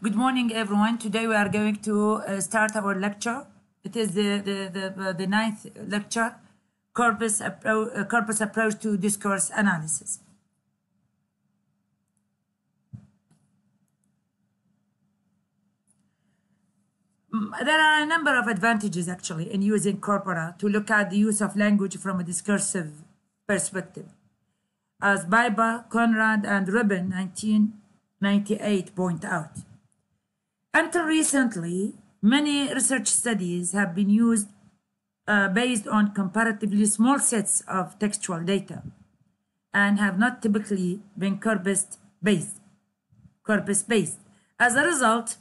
Good morning, everyone. Today we are going to uh, start our lecture. It is the, the, the, the ninth lecture, corpus, appro uh, corpus approach to discourse analysis. Mm, There are a number of advantages actually in using corpora to look at the use of language from a discursive perspective. As Biber, Conrad, and Reppen 1998 point out. Until recently, many research studies have been used uh, based on comparatively small sets of textual data and have not typically been corpus based. Corpus based. As a result,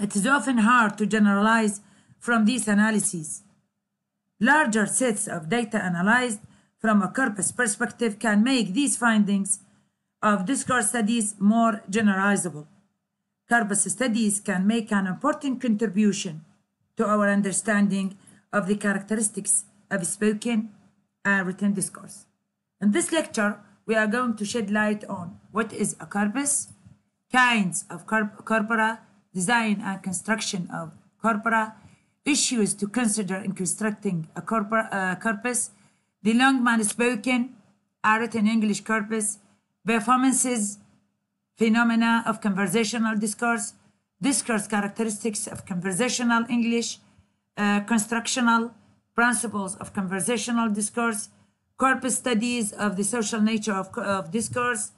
it is often hard to generalize from these analyses. Larger sets of data analyzed from a corpus perspective can make these findings of discourse studies more generalizable. Corpus studies can make an important contribution to our understanding of the characteristics of spoken and written discourse. In this lecture, we are going to shed light on what is a corpus, kinds of corp- corpora, design and construction of corpora, issues to consider in constructing a corpus, the Longman spoken, written English corpus, performances, phenomena of conversational discourse, discourse characteristics of conversational English, uh, constructional principles of conversational discourse, corpus studies of the social nature of, of discourse,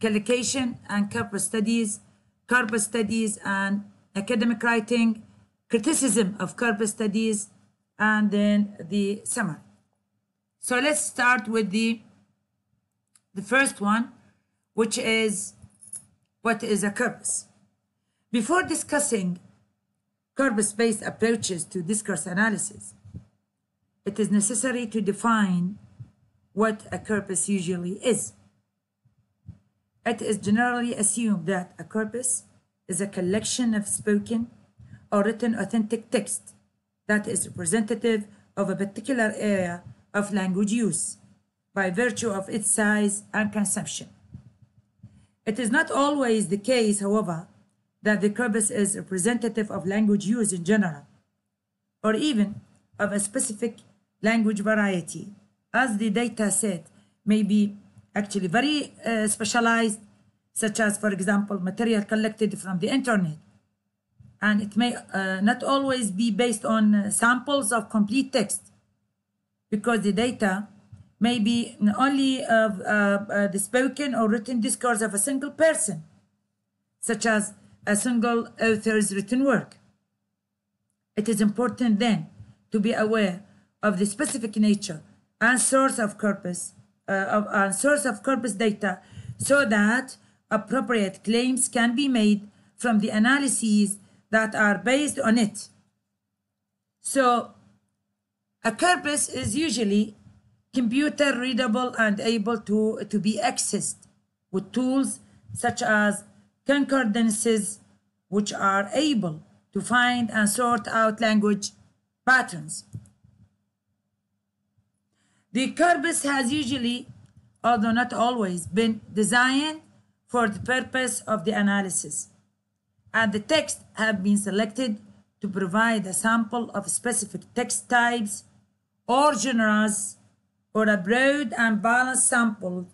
collocation and corpus studies, corpus studies and academic writing, criticism of corpus studies, and then the summary. So let's start with the, the first one, which is what is a corpus. Before discussing corpus-based approaches to discourse analysis, it is necessary to define what a corpus usually is. It is generally assumed that a corpus is a collection of spoken or written authentic text that is representative of a particular area of language use by virtue of its size and consumption. It is not always the case, however, that the corpus is representative of language use in general, or even of a specific language variety, as the data set may be actually very uh, specialized, such as, for example, material collected from the internet. And it may uh, not always be based on uh, samples of complete text, because the data may be only of uh, uh, the spoken or written discourse of a single person, such as a single author's written work. It is important then to be aware of the specific nature and source of corpus uh, of and source of corpus data so that appropriate claims can be made from the analyses that are based on it. So a corpus is usually computer readable and able to, to be accessed with tools such as concordances, which are able to find and sort out language patterns. The corpus has usually, although not always, been designed for the purpose of the analysis, and the text have been selected to provide a sample of specific text types or genres or a broad and balanced sample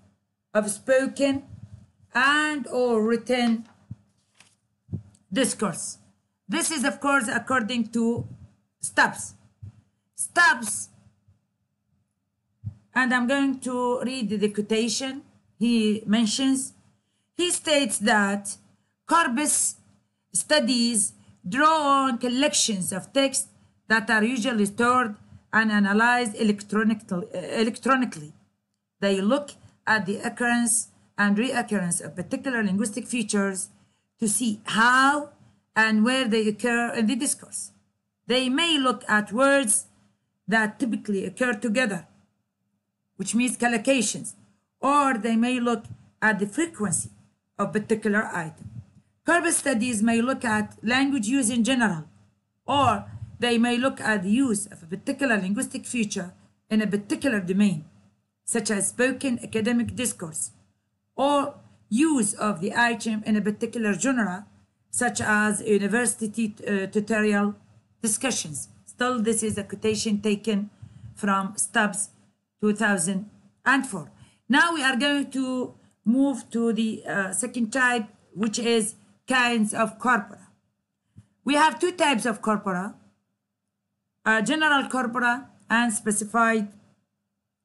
of spoken and or written discourse. This is, of course, according to Stubbs. Stubbs, and I'm going to read the quotation he mentions. He states that corpus studies draw on collections of texts that are usually stored and analyzed electronically. They look at the occurrence and reoccurrence of particular linguistic features to see how and where they occur in the discourse. They may look at words that typically occur together, which means collocations, or they may look at the frequency of particular item. Corpus studies may look at language use in general, or they may look at the use of a particular linguistic feature in a particular domain, such as spoken academic discourse, or use of the item in a particular genre, such as university uh, tutorial discussions. Still, this is a quotation taken from Stubbs 2004. Now we are going to move to the uh, second type, which is kinds of corpora. We have two types of corpora, uh, general corpora and specified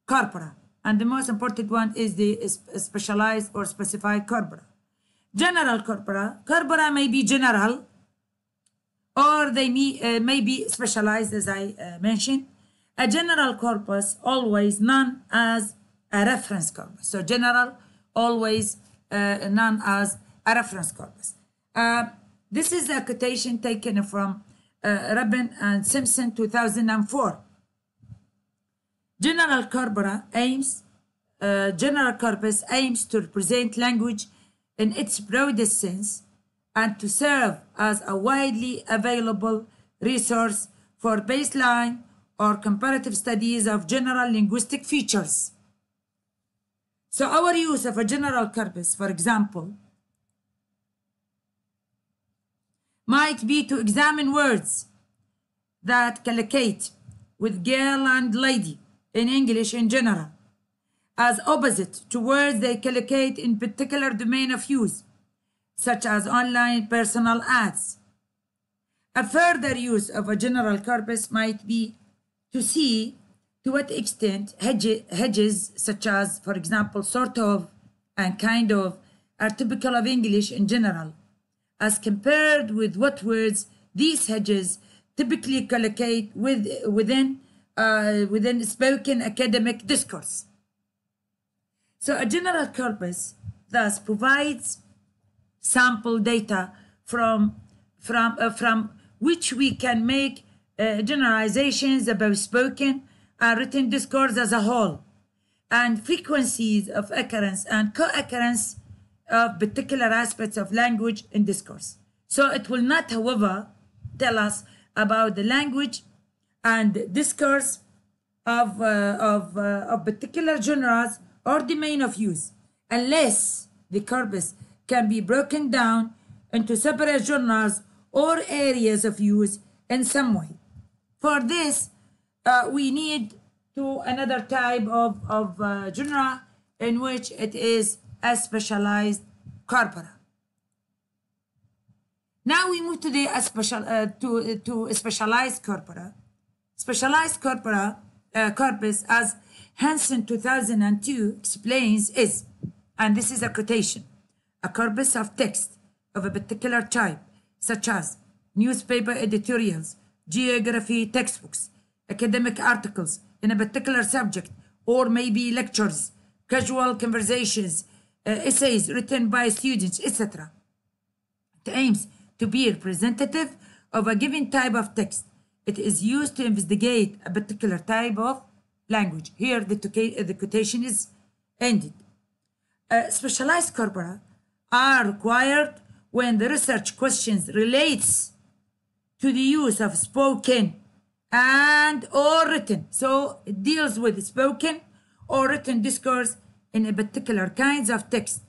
corpora. And the most important one is the specialized or specified corpora. General corpora, corpora may be general or they may, uh, may be specialized as I uh, mentioned. A general corpus always known as a reference corpus. So general always uh, known as a reference corpus. Uh, this is a quotation taken from uh, Reppen and Simpson 2004. General corpora aims, uh, general corpus aims to represent language in its broadest sense and to serve as a widely available resource for baseline or comparative studies of general linguistic features. So our use of a general corpus, for example, might be to examine words that collocate with girl and lady in English in general, as opposite to words they collocate in particular domain of use, such as online personal ads. A further use of a general corpus might be to see to what extent hedges such as, for example, sort of and kind of are typical of English in general, as compared with what words these hedges typically collocate with, within, uh, within spoken academic discourse. So a general corpus thus provides sample data from, from, uh, from which we can make uh, generalizations about spoken and written discourse as a whole, and frequencies of occurrence and co-occurrence of particular aspects of language in discourse. So it will not, however, tell us about the language and discourse of, uh, of, uh, of particular genres or domain of use, unless the corpus can be broken down into separate genres or areas of use in some way. For this, uh, we need to another type of, of uh, genre in which it is a specialized corpora. Now we move to the uh, special uh, to to specialized corpora. Specialized corpora uh, corpus, as Hunston 2002 explains, is, and this is a quotation, a corpus of text of a particular type, such as newspaper editorials, geography textbooks, academic articles in a particular subject, or maybe lectures, casual conversations, uh, essays written by students, etc. It aims to be representative of a given type of text. It is used to investigate a particular type of language. Here, the, the quotation is ended. Uh, specialized corpora are required when the research questions relates to the use of spoken and or written. So it deals with spoken or written discourse in a particular kinds of text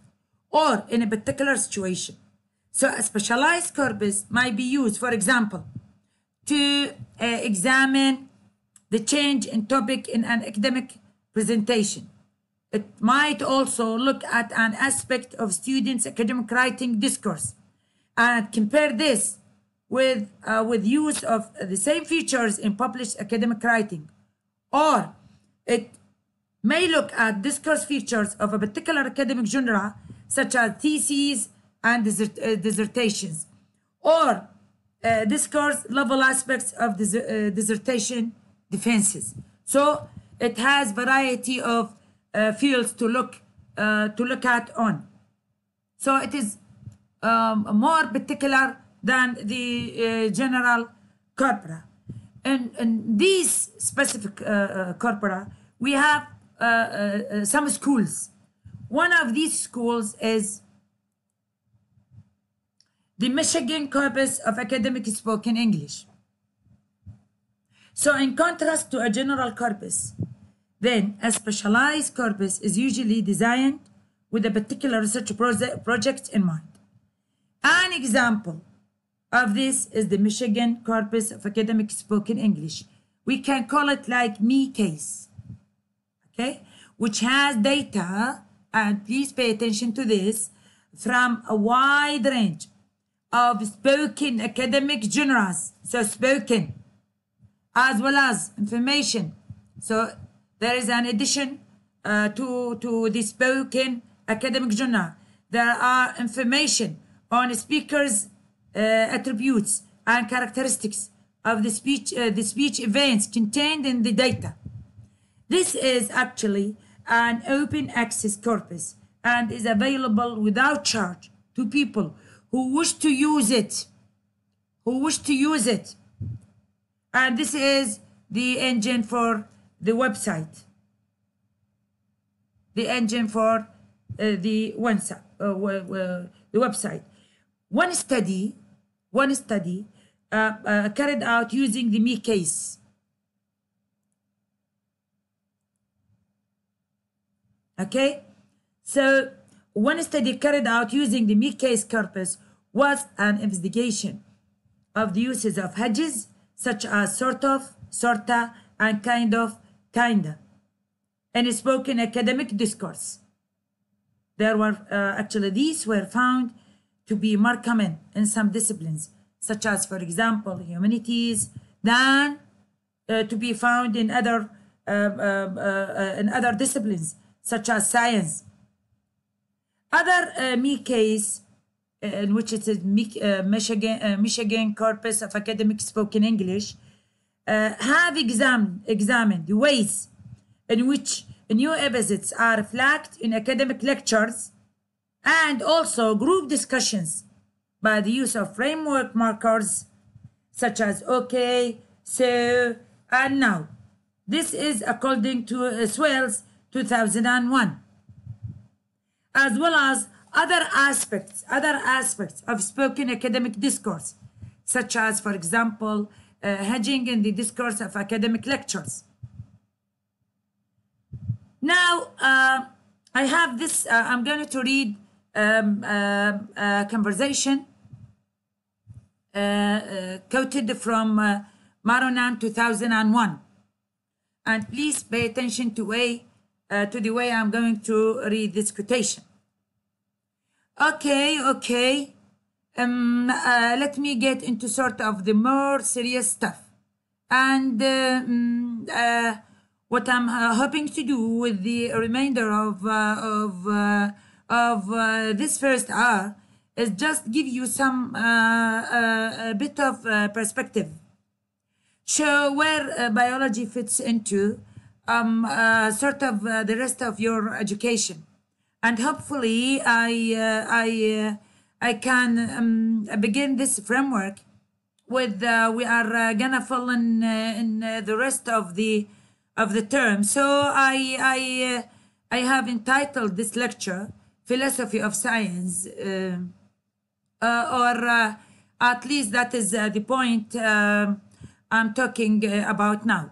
or in a particular situation. So a specialized corpus might be used, for example, to uh, examine the change in topic in an academic presentation. It might also look at an aspect of students' academic writing discourse and compare this with, uh, with use of the same features in published academic writing. Or it may look at discourse features of a particular academic genre, such as theses and uh, dissertations, or uh, discourse level aspects of uh, dissertation defenses. So it has variety of uh, fields to look uh, to look at on. So it is um, more particular than the uh, general corpora. And, and these specific corpora, we have uh, uh, some schools. One of these schools is the Michigan Corpus of Academic Spoken English. So in contrast to a general corpus, then a specialized corpus is usually designed with a particular research project in mind. An example of this is the Michigan Corpus of Academic Spoken English. We can call it like MICASE, okay, which has data, and please pay attention to this, from a wide range of spoken academic genres, so spoken, as well as information. So there is an addition uh, to, to the spoken academic genre. There are information on speakers' uh, attributes and characteristics of the speech, uh, the speech events contained in the data. This is actually an open access corpus and is available without charge to people who wish to use it. Who wish to use it. And this is the engine for the website. The engine for uh, the website. Uh, the website. One study, one study uh, uh, carried out using the MICASE. Okay, so one study carried out using the MICASE corpus was an investigation of the uses of hedges such as sort of, sorta, and kind of, kinda, in spoken academic discourse. There were uh, actually these were found to be more common in some disciplines, such as, for example, humanities, than uh, to be found in other uh, uh, in other disciplines, such as science. Other MICASE in which it is Michigan, Michigan Corpus of Academic Spoken English, uh, have examined, examined the ways in which new episodes are flagged in academic lectures and also group discussions by the use of framework markers such as OK, so, and now. This is according to uh, Swales 2001. As well as other aspects, other aspects of spoken academic discourse, such as, for example, uh, hedging in the discourse of academic lectures. Now, uh, I have this, uh, I'm going to read um, uh, a conversation uh, uh, quoted from uh, Mauranen 2001. And please pay attention to, way, to the way I'm going to read this quotation. Okay, okay. Um, uh, let me get into sort of the more serious stuff. And uh, um, uh, what I'm uh, hoping to do with the remainder of uh, of uh, of this first hour is just give you some a bit of perspective, show where biology fits into um, sort of the rest of your education and hopefully I uh, I uh, I can um, begin this framework with uh, we are uh, gonna fall in uh, in uh, the rest of the of the term. So I I I have entitled this lecture philosophy of science, or at least that is the point I'm talking about now.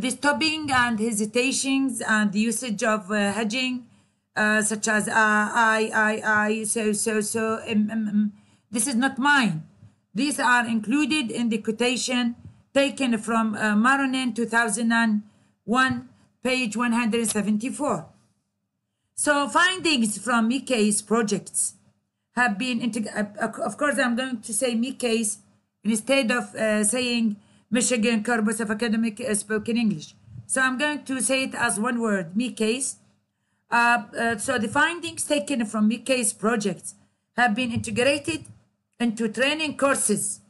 The stopping and hesitations and the usage of hedging uh, such as uh, I, I, I, so, so, so. Um, um, um, this is not mine. These are included in the quotation taken from uh, Mauranen 2001, page 174. So findings from Mickey's projects have been, uh, of course, I'm going to say Mickey's instead of uh, saying Michigan Corpus of Academic uh, Spoken English. So I'm going to say it as one word, Mickey's uh, uh, so the findings taken from Mickey's projects have been integrated into training courses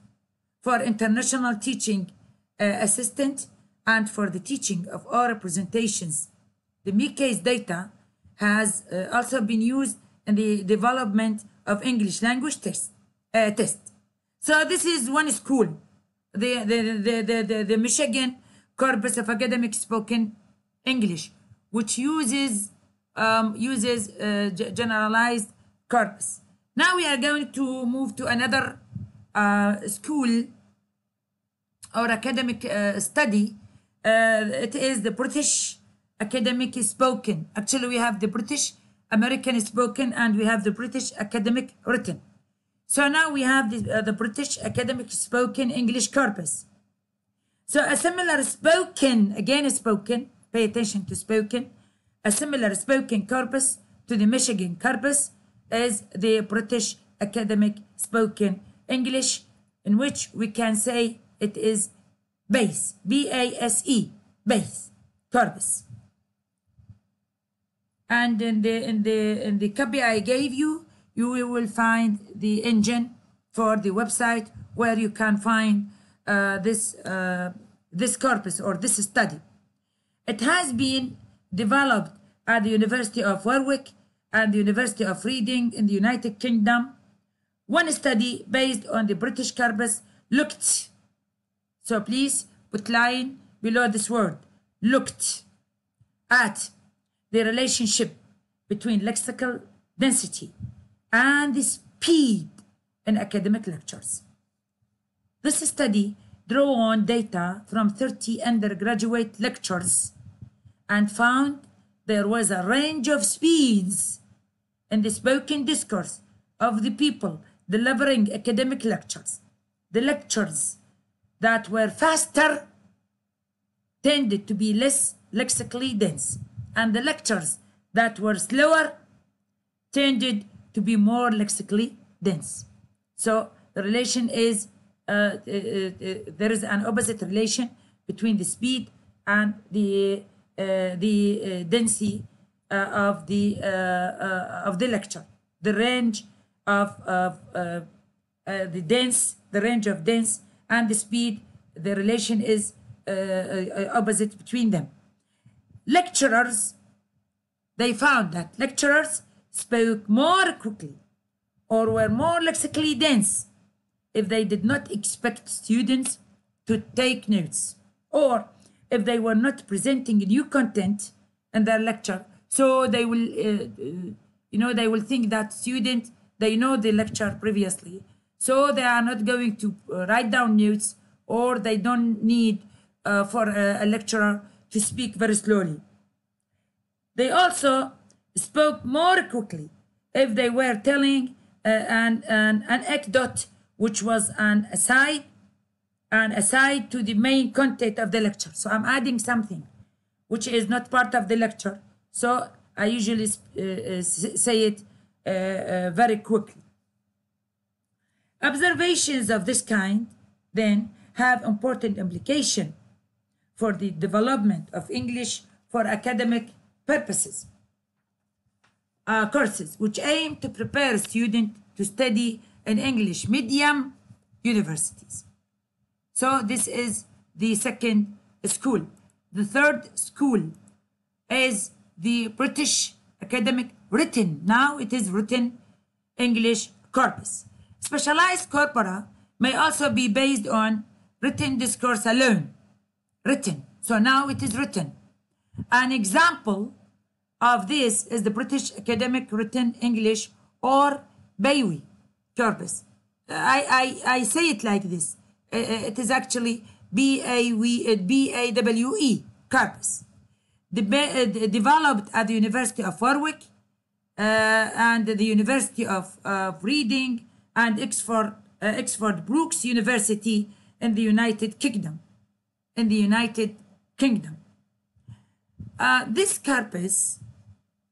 for international teaching uh, assistant and for the teaching of oral presentations. The Mickey's data has uh, also been used in the development of English language test. Uh, test. So this is one school, the, the, the, the, the, the Michigan Corpus of Academic Spoken English, which uses um, uses uh, generalized corpus. Now we are going to move to another uh, school or academic uh, study. Uh, it is the British academic spoken. Actually, we have the British American spoken and we have the British academic written. So now we have the, uh, the British Academic Spoken English Corpus. So a similar spoken, again spoken, pay attention to spoken, a similar spoken corpus to the Michigan corpus is the British Academic Spoken English, in which we can say it is base, B-A-S-E, base, corpus. And in the in the in the copy I gave you, you will find the engine for the website where you can find uh, this uh, this corpus or this study. It has been developed at the University of Warwick and the University of Reading in the United Kingdom. One study based on the British corpus looked, so please put line below this word, looked at the relationship between lexical density and the speed in academic lectures. This study drew on data from 30 undergraduate lectures and found there was a range of speeds in the spoken discourse of the people delivering academic lectures. The lectures that were faster tended to be less lexically dense, and the lectures that were slower tended to be more lexically dense. So the relation is uh, uh, uh, there is an opposite relation between the speed and the uh, the uh, density of the of the lecture, the range of of the dense, the range of dense and the speed. The relation is opposite between them. Lecturers, they found that lecturers spoke more quickly or were more lexically dense if they did not expect students to take notes or if they were not presenting new content in their lecture. So they will uh, you know they will think that student they know the lecture previously. So they are not going to uh, write down notes or they don't need uh, for a, a lecturer to speak very slowly. They also spoke more quickly if they were telling uh, an, an, an anecdote which was an aside an aside to the main content of the lecture. So I'm adding something which is not part of the lecture. So I usually uh, uh, say it uh, uh, very quickly. Observations of this kind then have important implication for the development of English for academic purposes uh, courses which aim to prepare students to study in English medium universities. So this is the second school. The third school is the British Academic Written. Now it is written English corpus. Specialized corpora may also be based on written discourse alone. Written. So now it is written. An example of this is the British Academic Written English or BAWE corpus. I, I, I say it like this. It is actually B-A-W-E corpus. Developed at the University of Warwick uh, and the University of, of Reading and Oxford, uh, Oxford Brookes University in the United Kingdom. In the United Kingdom. Uh, this corpus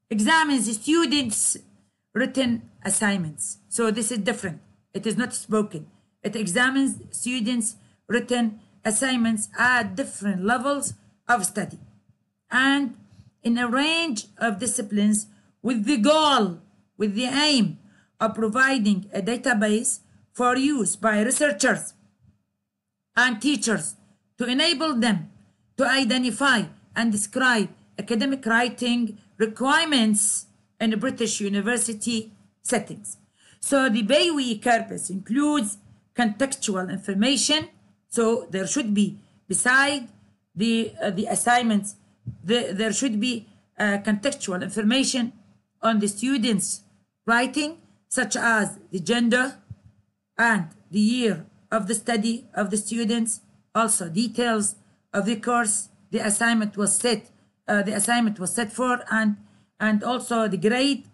examines the students' written assignments. So this is different. It is not spoken. It examines students' written assignments at different levels of study and in a range of disciplines with the goal, with the aim of providing a database for use by researchers and teachers to enable them to identify and describe academic writing requirements in the British university settings. So the BAWE corpus includes contextual information. So there should be, beside the, uh, the assignments, the, there should be uh, contextual information on the students' writing, such as the gender and the year of the study of the students, also details of the course the assignment was set uh, the assignment was set for and and also the grade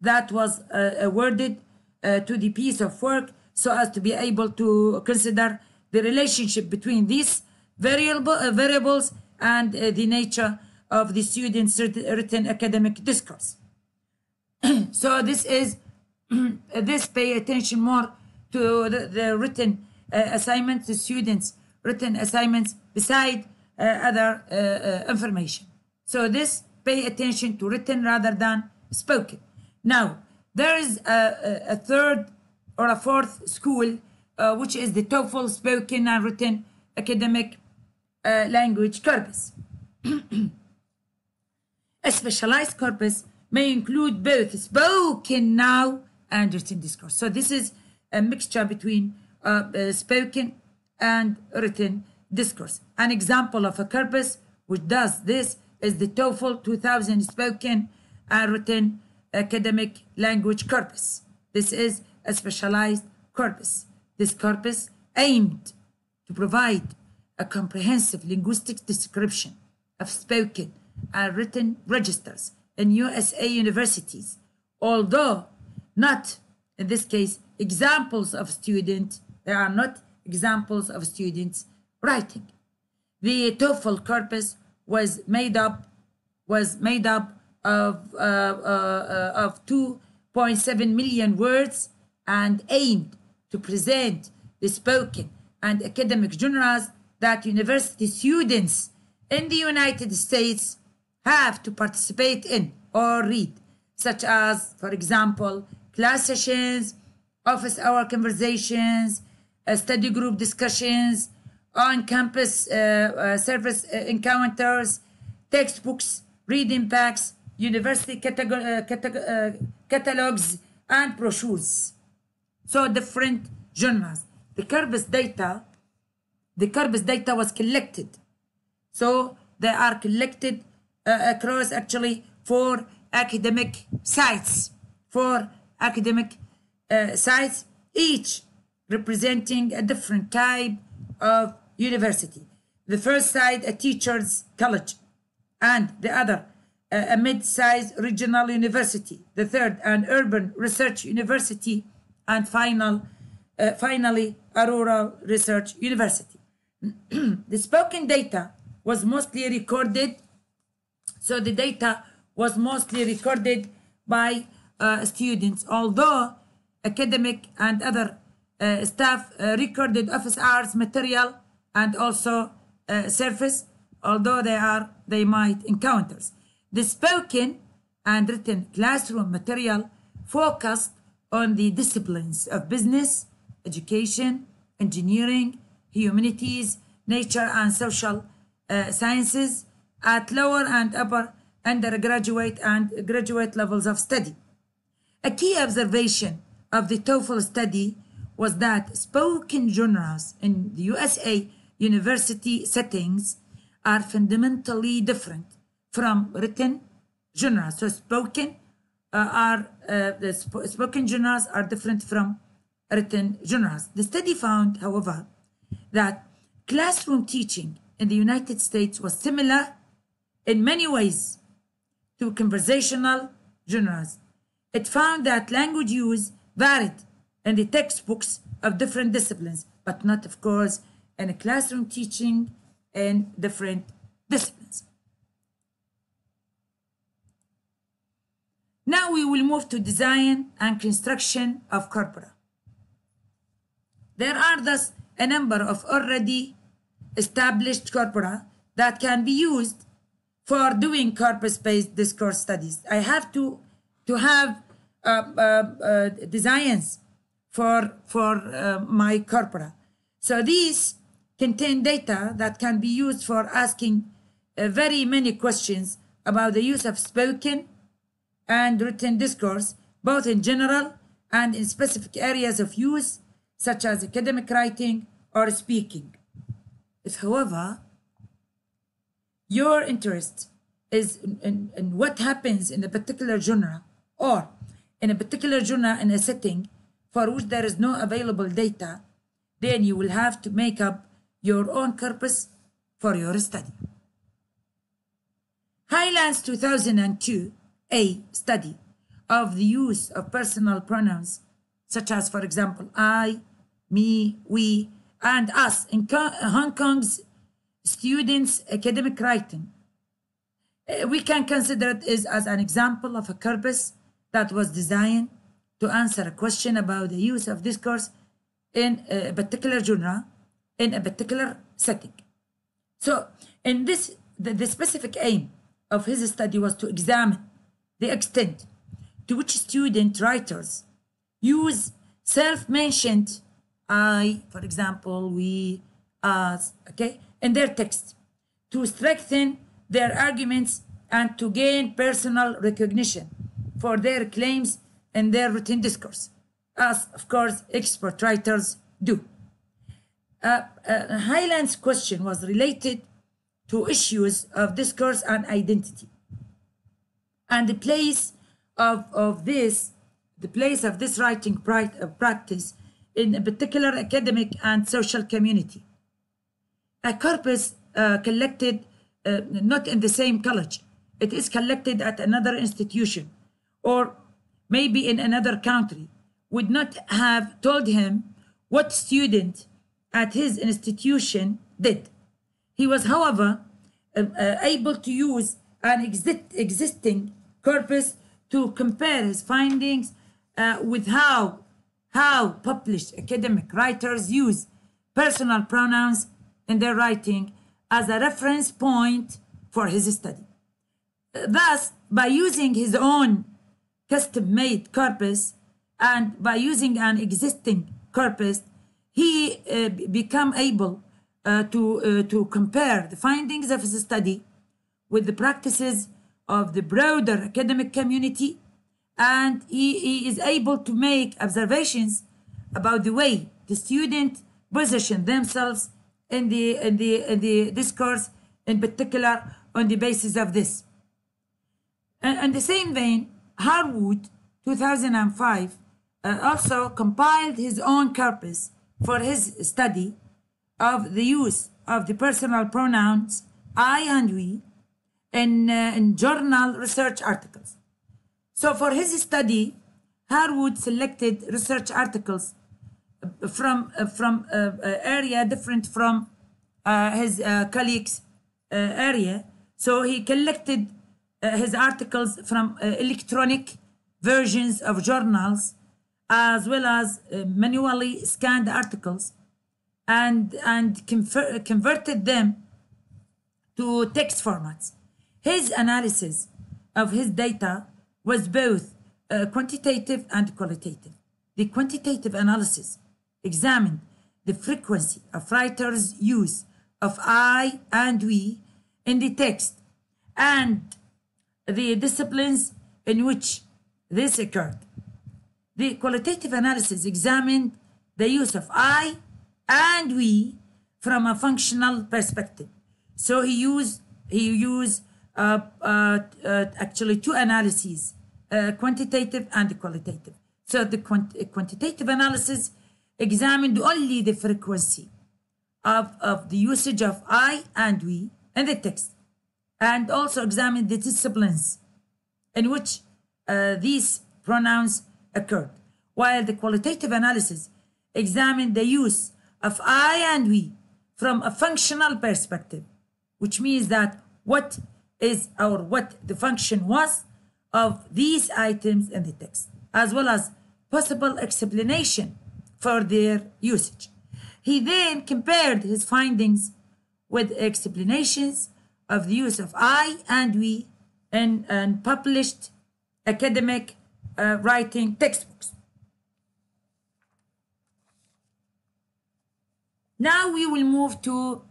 that was uh, awarded uh, to the piece of work so as to be able to consider the relationship between these variable, uh, variables and uh, the nature of the student's written academic discourse. so this is this pay attention more to the, the written uh, assignments, the students' written assignments beside other information. So this pay attention to written rather than spoken. Now, there is a, a, third or a fourth school, uh, which is the TOEFL spoken and written academic uh, language corpus. a specialized corpus may include both spoken now and written discourse. So this is a mixture between uh, uh, spoken and written discourse. An example of a corpus which does this is the TOEFL 2000 spoken and written academic language corpus. This is a specialized corpus. This corpus aimed to provide a comprehensive linguistic description of spoken and written registers in USA universities, although not, in this case, examples of students, they are not examples of students writing. The TOEFL corpus was made up was made up of uh, uh, uh of 2.7 million words and aimed to present the spoken and academic genres that university students in the United States have to participate in or read, such as, for example, class sessions, office hour conversations, uh, study group discussions, on campus uh, uh, service uh, encounters, textbooks, reading packs, university uh, uh, catalogs, and brochures. So different journals. The corpus data, the corpus data was collected. So they are collected across actually four academic sites, four academic sites, each representing a different type of university. The first side, a teacher's college, and the other, a mid-sized regional university. The third, an urban research university, and final, uh, finally, a rural research university. the spoken data was mostly recorded, so the data was mostly recorded by uh, students, although academic and other uh, staff uh, recorded office hours material and also uh, surface, although they are they might encounters. The spoken and written classroom material focused on the disciplines of business, education, engineering, humanities, nature and social uh, sciences at lower and upper undergraduate and graduate levels of study. A key observation of the TOEFL study was that spoken genres in the USA university settings are fundamentally different from written genres. So spoken uh, are uh, the sp spoken genres are different from written genres. The study found, however, that classroom teaching in the United States was similar in many ways to conversational genres. It found that language use varied in the textbooks of different disciplines, but not, of course, in a classroom teaching in different disciplines. Now we will move to design and construction of corpora. There are thus a number of already established corpora that can be used for doing corpus-based discourse studies. I have to, to have uh, uh, uh, designs for, for uh, my corpora. So these contain data that can be used for asking uh, very many questions about the use of spoken and written discourse, both in general and in specific areas of use, such as academic writing or speaking. If, however, your interest is in, in, in what happens in a particular genre or in a particular genre in a setting for which there is no available data, then you will have to make up your own corpus for your study. Hyland's 2002 A study of the use of personal pronouns such as, for example, I, me, we, and us in Hong Kong's students' academic writing. Uh, we can consider it as, as an example of a corpus that was designed to answer a question about the use of discourse in a particular genre, in a particular setting. So, in this, the, the specific aim of his study was to examine the extent to which student writers use self-mentioned I, for example, we, us, okay, in their text to strengthen their arguments and to gain personal recognition for their claims in their written discourse, as, of course, expert writers do. Uh, uh, Hyland's question was related to issues of discourse and identity. And the place of, of this, the place of this writing practice in a particular academic and social community. A corpus uh, collected uh, not in the same college. It is collected at another institution or maybe in another country would not have told him what student at his institution did. He was, however, uh, uh, able to use an exist existing corpus to compare his findings uh, with how how published academic writers use personal pronouns in their writing as a reference point for his study. Thus, by using his own custom-made corpus and by using an existing corpus, he uh, become able uh, to, uh, to compare the findings of his study with the practices of the broader academic community and he, he is able to make observations about the way the student position themselves in the, in the, in the discourse, in particular on the basis of this. And in the same vein, Harwood, 2005, uh, also compiled his own corpus for his study of the use of the personal pronouns I and we in, uh, in journal research articles. So for his study, Harwood selected research articles from uh, from uh, uh, area different from uh, his uh, colleagues' area. So he collected his articles from electronic versions of journals, as well as manually scanned articles, and and converted them to text formats. His analysis of his data was both uh, quantitative and qualitative. The quantitative analysis examined the frequency of writers' use of I and we in the text and the disciplines in which this occurred. The qualitative analysis examined the use of I and we from a functional perspective. So he used he used uh, uh, uh, actually two analyses, quantitative and qualitative. So the quant quantitative analysis examined only the frequency of, of the usage of I and we in the text, and also examined the disciplines in which uh, these pronouns occurred, while the qualitative analysis examined the use of I and we from a functional perspective, which means that what is or what the function was of these items in the text, as well as possible explanation for their usage. He then compared his findings with explanations of the use of I and we in, in published academic uh, writing textbooks. Now we will move to,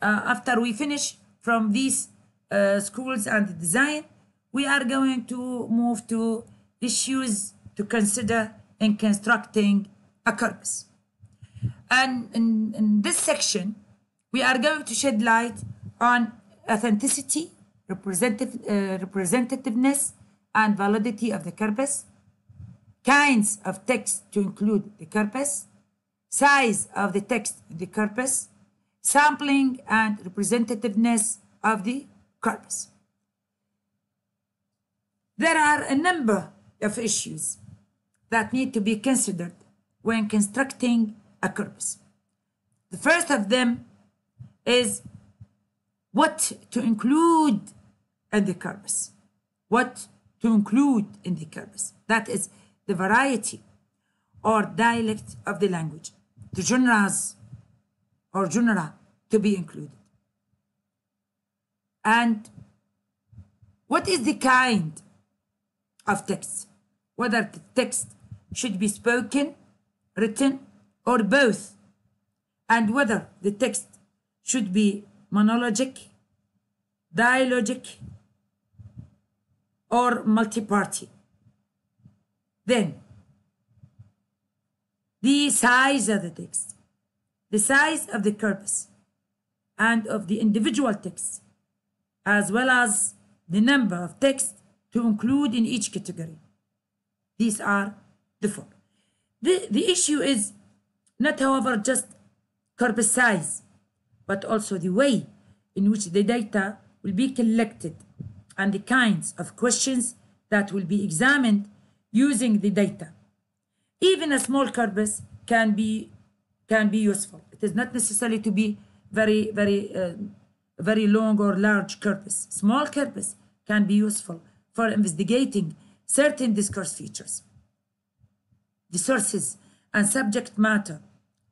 uh, after we finish from these uh, schools and design, we are going to move to issues to consider in constructing a corpus. And in, in this section, we are going to shed light on authenticity, representative, uh, representativeness, and validity of the corpus, kinds of text to include the corpus, size of the text in the corpus, sampling and representativeness of the corpus. There are a number of issues that need to be considered when constructing a corpus. The first of them is what to include in the corpus. What to include in the corpus. That is the variety or dialect of the language. The genres or genre to be included. And what is the kind of text? Whether the text should be spoken, written, or both, and whether the text should be monologic, dialogic, or multi-party. Then, the size of the text, the size of the corpus, and of the individual text, as well as the number of text to include in each category. These are the four. The, the issue is not, however, just corpus size, but also the way in which the data will be collected and the kinds of questions that will be examined using the data. Even a small corpus can be can be useful. It is not necessary to be very very uh, very long or large corpus. Small corpus can be useful for investigating certain discourse features. The sources and subject matter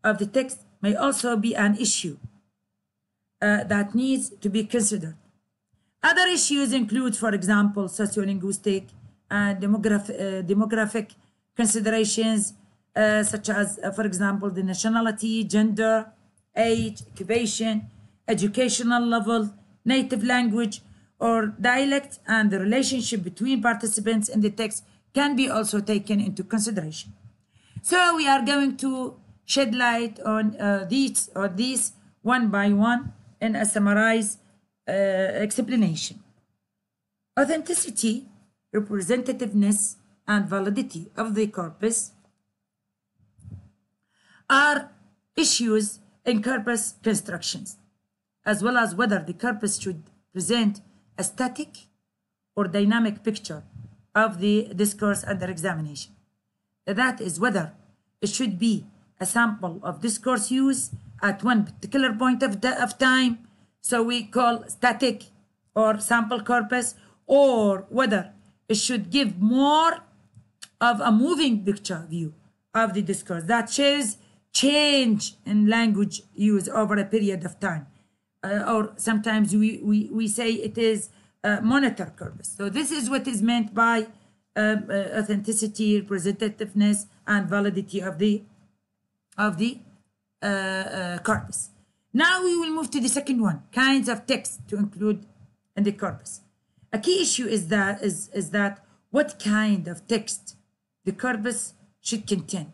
of the text may also be an issue uh, that needs to be considered. Other issues include, for example, sociolinguistic and uh, demographic considerations, uh, such as, uh, for example, the nationality, gender, age, occupation, educational level, native language, or dialect, and the relationship between participants in the text can be also taken into consideration. So we are going to shed light on uh, these or these one by one in a summarized uh, explanation. Authenticity, representativeness, and validity of the corpus are issues in corpus constructions, as well as whether the corpus should present a static or dynamic picture of the discourse under examination. That is whether it should be a sample of discourse use at one particular point of, of time, so we call static or sample corpus, or whether it should give more of a moving picture view of the discourse that shows change in language use over a period of time. Uh, or sometimes we, we, we say it is a monitor corpus. So this is what is meant by um, uh, authenticity, representativeness, and validity of the of the uh, uh, corpus. Now we will move to the second one, kinds of text to include in the corpus. A key issue is that is, is that what kind of text the corpus should contain.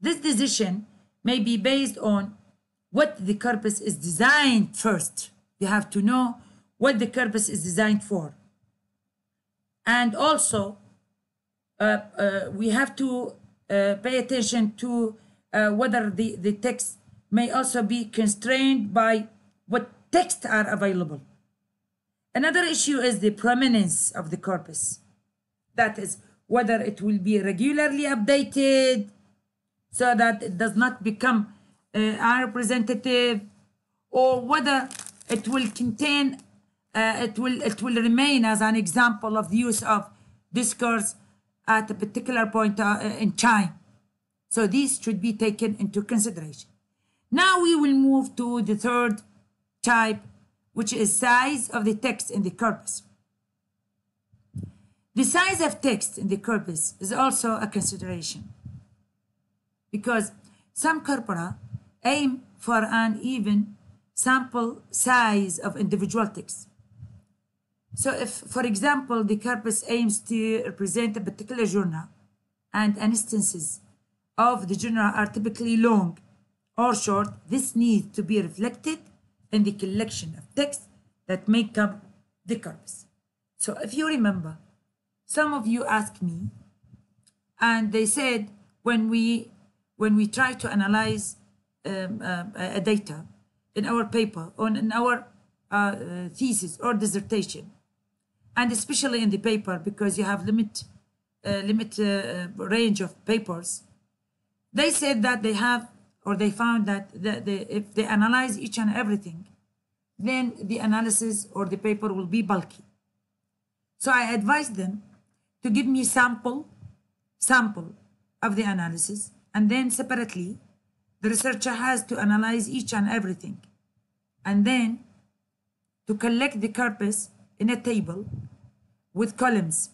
This decision may be based on what the corpus is designed first. You have to know what the corpus is designed for. And also, uh, uh, we have to uh, pay attention to uh, whether the, the text may also be constrained by what texts are available. Another issue is the prominence of the corpus. That is, whether it will be regularly updated so that it does not become uh, unrepresentative or whether it will contain uh, it will it will remain as an example of the use of discourse at a particular point uh, in time so these should be taken into consideration now we will move to the third type which is size of the text in the corpus the size of text in the corpus is also a consideration because some corpora aim for an even sample size of individual text. So if, for example, the corpus aims to represent a particular genre and instances of the genre are typically long or short, this needs to be reflected in the collection of text that make up the corpus. So if you remember, some of you asked me, and they said when we when we try to analyze um, uh, a data in our paper or in our uh, uh, thesis or dissertation, and especially in the paper because you have limit uh, limit uh, range of papers, they said that they have or they found that the, the, if they analyze each and everything, then the analysis or the paper will be bulky. So I advised them to give me sample, sample of the analysis, and then separately, the researcher has to analyze each and everything, and then to collect the corpus in a table with columns,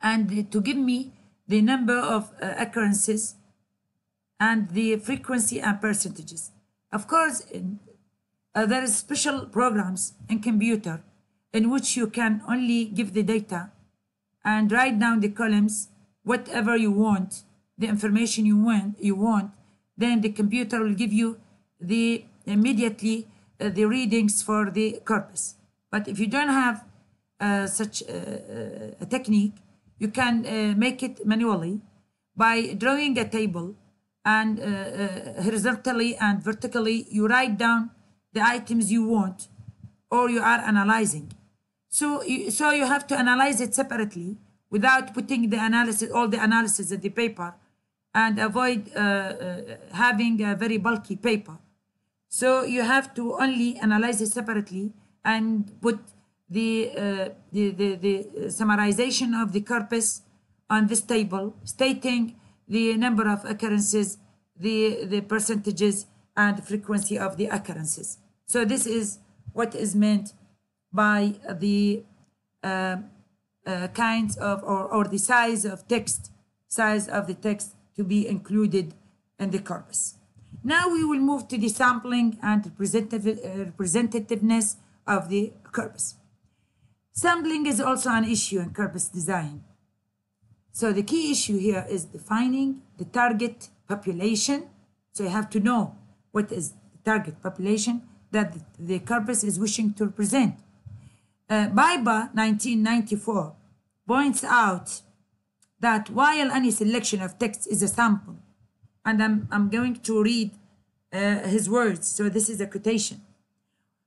and to give me the number of uh, occurrences and the frequency and percentages. Of course, in, uh, there is special programs in computer in which you can only give the data and write down the columns, whatever you want, the information you want, you want, then the computer will give you the immediately uh, the readings for the corpus. But if you don't have uh, such a, a technique, you can uh, make it manually by drawing a table and uh, uh, horizontally and vertically you write down the items you want or you are analyzing. So you, so you have to analyze it separately without putting the analysis all the analysis in the paper and avoid uh, uh, having a very bulky paper. So you have to only analyze it separately and put the, uh, the, the, the summarization of the corpus on this table stating the number of occurrences, the, the percentages, and frequency of the occurrences. So this is what is meant by the uh, uh, kinds of, or, or the size of text, size of the text to be included in the corpus. Now we will move to the sampling and representativeness of the corpus. Sampling is also an issue in corpus design. So the key issue here is defining the target population. So you have to know what is the target population that the corpus is wishing to represent. Uh, Biber 1994 points out that while any selection of text is a sample, and I'm, I'm going to read uh, his words, so this is a quotation.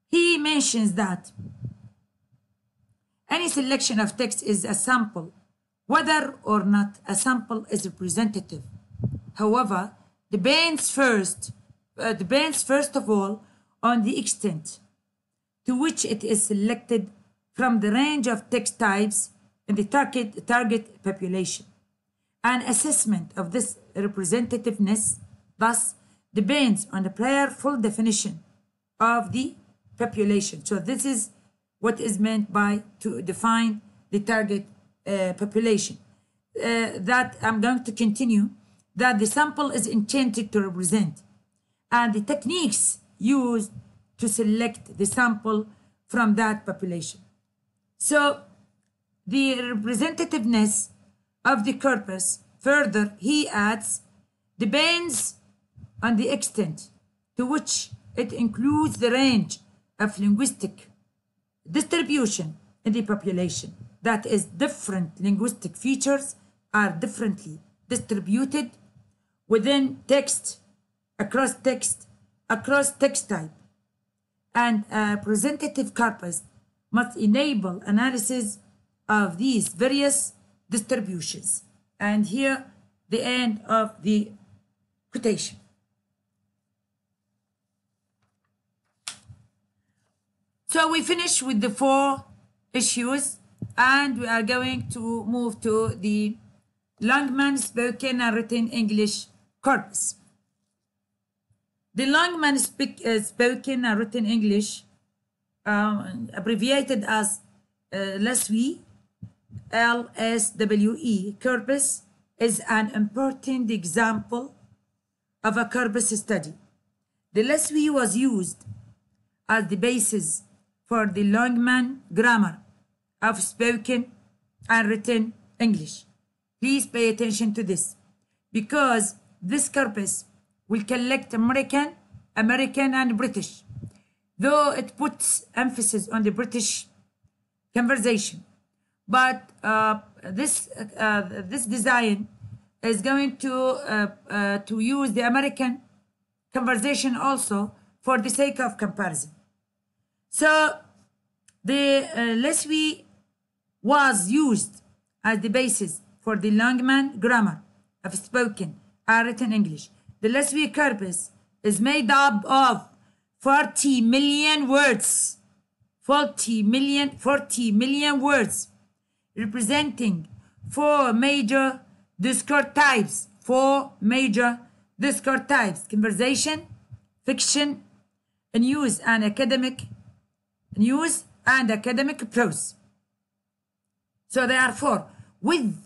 He mentions that any selection of text is a sample whether or not a sample is representative. However, depends first, uh, depends first of all on the extent to which it is selected from the range of text types in the target, target population. An assessment of this representativeness thus depends on the prior full definition of the population. So this is what is meant by to define the target uh, population. Uh, that I'm going to continue, that the sample is intended to represent, and the techniques used to select the sample from that population. So the representativeness of the corpus, further, he adds, depends on the extent to which it includes the range of linguistic distribution in the population that is different linguistic features are differently distributed within text, across text, across text type. And a presentative corpus must enable analysis of these various distributions. And here, the end of the quotation. So we finish with the four issues and we are going to move to the Longman spoken and written English corpus. The Longman uh, spoken and written English, um, abbreviated as uh, LSWE, LSWE corpus, is an important example of a corpus study. The LSWE was used as the basis for the Longman grammar of spoken and written English. Please pay attention to this because this corpus will collect American, American and British, though it puts emphasis on the British conversation. But uh, this, uh, this design is going to, uh, uh to use the American conversation also for the sake of comparison. So the uh, LSWE was used as the basis for the Longman grammar of spoken and written English. The LSWE corpus is made up of 40 million words. 40 million, 40 million words representing four major discourse types. Four major discourse types. Conversation, fiction, news and academic news and academic prose. So there are four with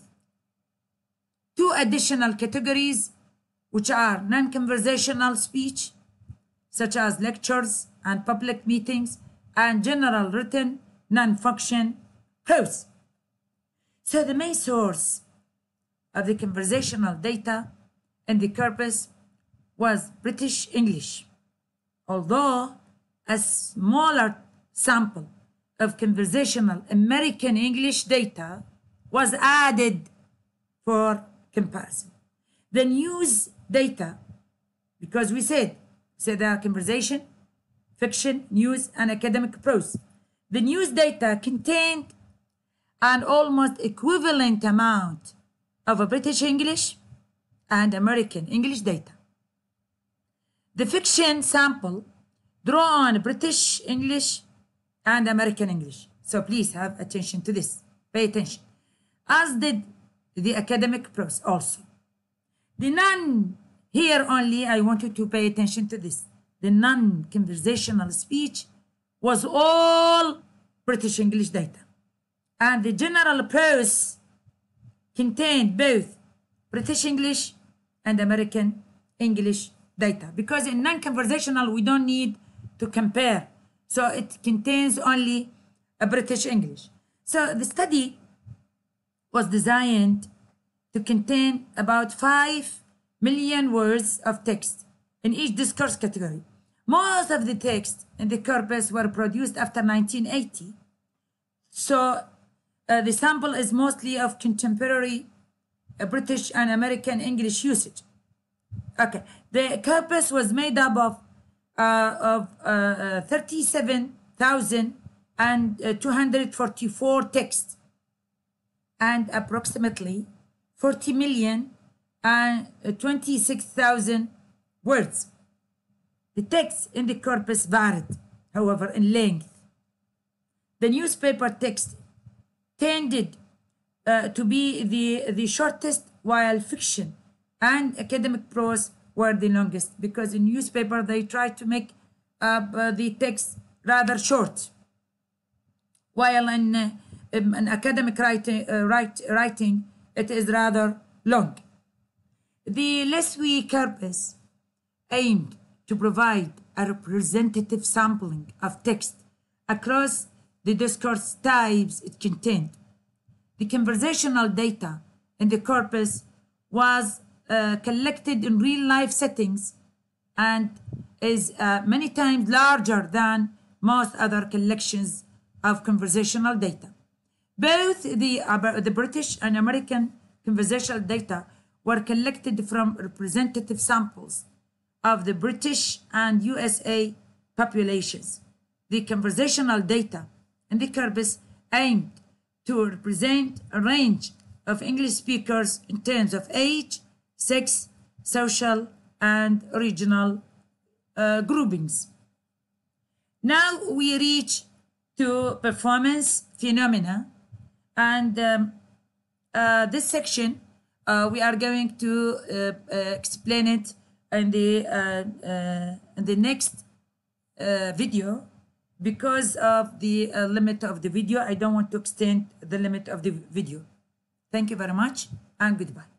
two additional categories which are non-conversational speech such as lectures and public meetings and general written non-function prose. So the main source of the conversational data in the corpus was British English, although a smaller sample of conversational American English data was added for comparison. The news data, because we said, said there are conversation, fiction, news, and academic prose. The news data contained an almost equivalent amount of a British English and American English data. The fiction sample draw on British English and American English. So please have attention to this. Pay attention. As did the academic prose also. The non here only, I want you to pay attention to this. The non-conversational speech was all British English data. And the general prose contained both British English and American English data. Because in non-conversational, we don't need to compare. So it contains only a British English. So the study was designed to contain about 5 million words of text in each discourse category. Most of the text in the corpus were produced after 1980. So uh, the sample is mostly of contemporary uh, British and American English usage. Okay, the corpus was made up of of uh, uh, 37,244 texts and approximately 40 million and 26,000 words. The texts in the corpus varied, however, in length. The newspaper text tended uh, to be the, the shortest, while fiction and academic prose were the longest because in newspaper they try to make uh, the text rather short while in, uh, in academic writing, uh, write, writing it is rather long. The LSWE corpus aimed to provide a representative sampling of text across the discourse types it contained. The conversational data in the corpus was uh, collected in real life settings and is uh, many times larger than most other collections of conversational data. Both the, uh, the British and American conversational data were collected from representative samples of the British and USA populations. The conversational data in the corpus aimed to represent a range of English speakers in terms of age, sex, social, and regional uh, groupings. Now we reach to performance phenomena, and um, uh, this section uh, we are going to uh, uh, explain it in the uh, in the next video because of the limit of the video. I don't want to extend the limit of the video. Thank you very much and goodbye.